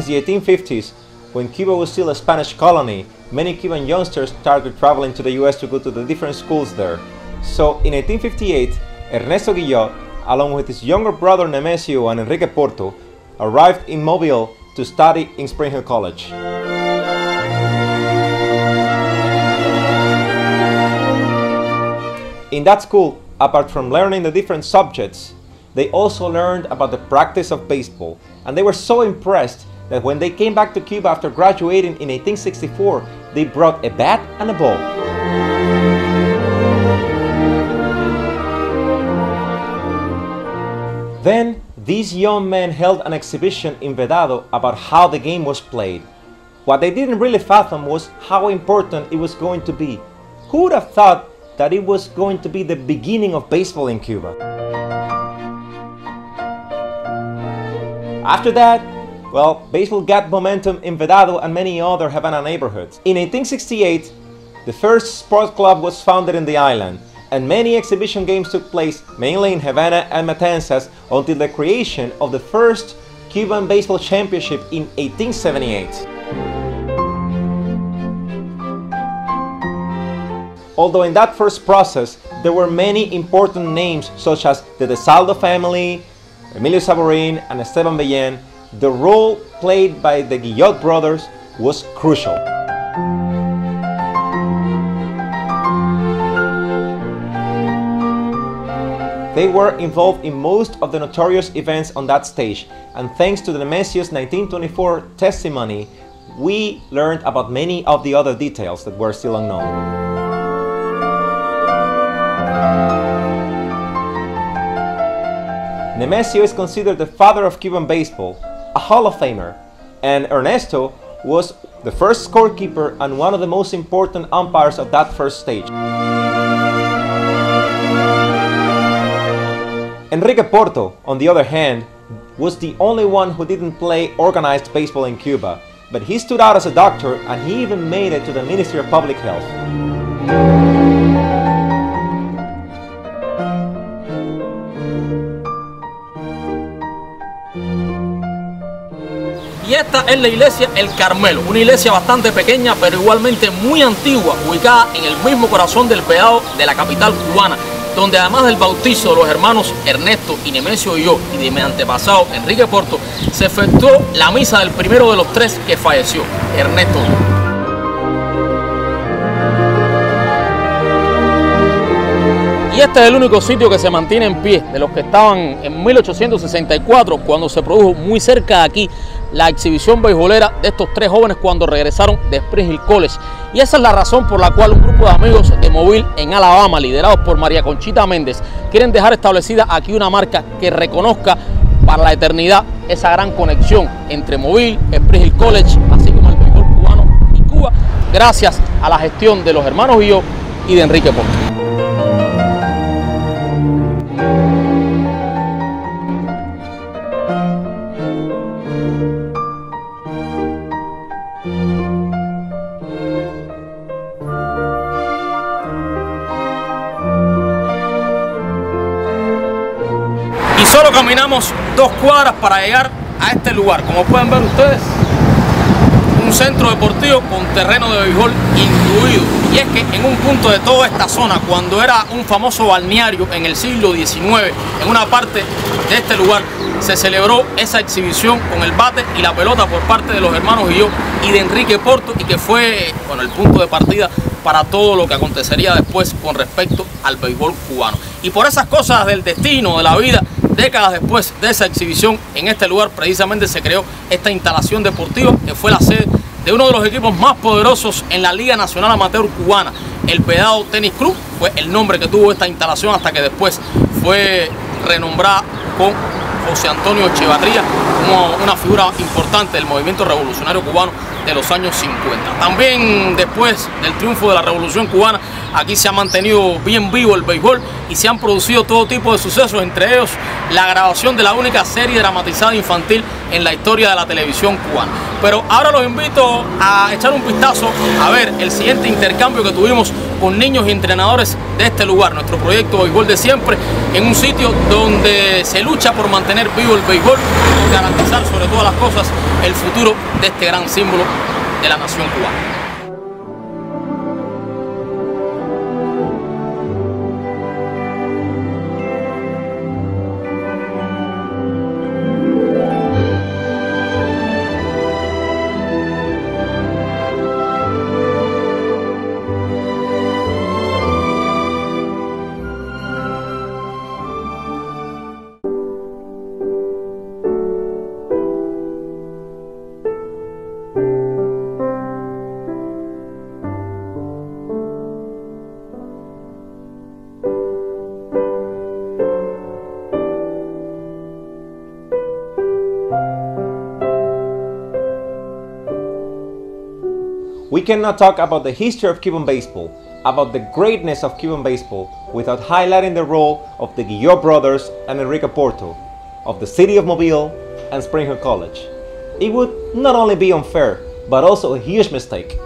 the 1850s, when Cuba was still a Spanish colony, many Cuban youngsters started traveling to the US to go to the different schools there. So in 1858, Ernesto Guillot, along with his younger brother Nemesio and Enrique Porto, arrived in Mobile to study in Spring Hill College. In that school, apart from learning the different subjects, they also learned about the practice of baseball, and they were so impressed that when they came back to Cuba after graduating in 1864, they brought a bat and a ball. Then, these young men held an exhibition in Vedado about how the game was played. What they didn't really fathom was how important it was going to be. Who would have thought that it was going to be the beginning of baseball in Cuba? After that, well, baseball got momentum in Vedado and many other Havana neighborhoods. In 1868, the first sports club was founded in the island, and many exhibition games took place mainly in Havana and Matanzas until the creation of the first Cuban Baseball Championship in 1878. Although in that first process, there were many important names such as the De Zaldo family, Emilio Sabourín, and Esteban Bellán, the role played by the Guillot brothers was crucial. They were involved in most of the notorious events on that stage, and thanks to the Nemesio's 1924 testimony, we learned about many of the other details that were still unknown. Nemesio is considered the father of Cuban baseball, a Hall of Famer, and Ernesto was the first scorekeeper and one of the most important umpires of that first stage. Enrique Porto, on the other hand, was the only one who didn't play organized baseball in Cuba, but he stood out as a doctor and he even made it to the Ministry of Public Health. Y esta es la iglesia El Carmelo, una iglesia bastante pequeña pero igualmente muy antigua, ubicada en el mismo corazón del Peado de la capital cubana, donde además del bautizo de los hermanos Ernesto y Nemesio y yo y de mi antepasado Enrique Porto, se efectuó la misa del primero de los tres que falleció, Ernesto. Este es el único sitio que se mantiene en pie de los que estaban en 1864 cuando se produjo muy cerca de aquí la exhibición beisbolera de estos tres jóvenes cuando regresaron de Spring Hill College. Y esa es la razón por la cual un grupo de amigos de Mobile en Alabama, liderados por María Conchita Méndez, quieren dejar establecida aquí una marca que reconozca para la eternidad esa gran conexión entre Mobile, Spring Hill College, así como el béisbol cubano y Cuba, gracias a la gestión de los hermanos Guillot y de Enrique Porto. Dos cuadras para llegar a este lugar. Como pueden ver ustedes, un centro deportivo con terreno de béisbol incluido. Y es que en un punto de toda esta zona, cuando era un famoso balneario en el siglo XIX, en una parte de este lugar, se celebró esa exhibición con el bate y la pelota por parte de los hermanos y yo y de Enrique Porto y que fue bueno, el punto de partida para todo lo que acontecería después con respecto al béisbol cubano. Y por esas cosas del destino, de la vida, décadas después de esa exhibición, en este lugar precisamente se creó esta instalación deportiva que fue la sede de uno de los equipos más poderosos en la Liga Nacional Amateur Cubana. El Pedado Tenis Club fue el nombre que tuvo esta instalación hasta que después fue renombrada con José Antonio Echevarría como una figura importante del movimiento revolucionario cubano de los años 50. También después del triunfo de la Revolución Cubana, aquí se ha mantenido bien vivo el béisbol y se han producido todo tipo de sucesos, entre ellos la grabación de la única serie dramatizada infantil en la historia de la televisión cubana. Pero ahora los invito a echar un vistazo a ver el siguiente intercambio que tuvimos con niños y entrenadores de este lugar, nuestro proyecto Béisbol de Siempre, en un sitio donde se lucha por mantener vivo el béisbol y garantizar sobre todas las cosas el futuro de este gran símbolo de la nación cubana. We cannot talk about the history of Cuban baseball, about the greatness of Cuban baseball, without highlighting the role of the Guillot brothers and Enrique Porto, of the city of Mobile and Spring Hill College. It would not only be unfair, but also a huge mistake.